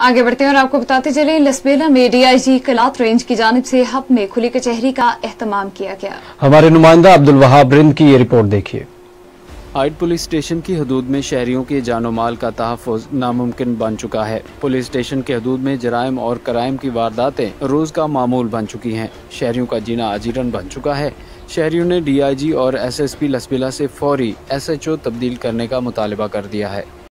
आगे बढ़ते हैं और आपको बताते चले लसबेला में डीआईजी कलात रेंज की जानब से हब में खुली कचहरी का एहतमाम किया गया। हमारे नुमाइंदा अब्दुल वहाब रिंद की ये रिपोर्ट देखिए। आइट पुलिस स्टेशन की हदूद में शहरियों के जानो माल का तहफ़ नामुमकिन बन चुका है। पुलिस स्टेशन के हदूद में जराइम और कराइम की वारदातें रोज़ का मामूल बन चुकी हैं। शहरियों का जीना अजीरन बन चुका है। शहरियों ने डीआईजी और एसएसपी लसबिला से फौरी एसएचओ तब्दील करने का मुतालबा कर दिया है।